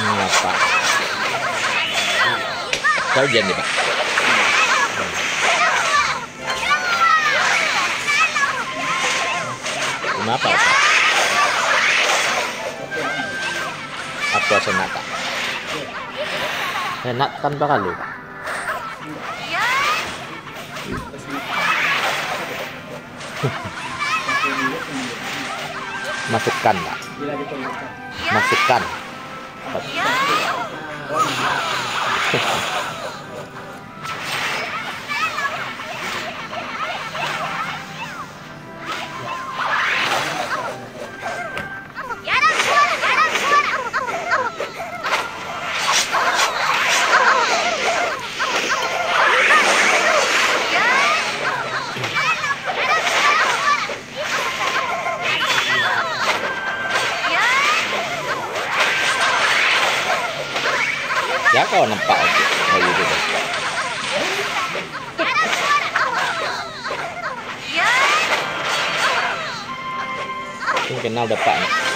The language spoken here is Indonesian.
Hmm, apa? Kau hujan nih, Pak? Kenapa, Pak? Apa enak, Pak? Enak tanpa Pak? Masukkan, Pak. Masukkan. 呀哈哈 kau nampak aja kayak gitu deh. Mungkin kenal dapat nih.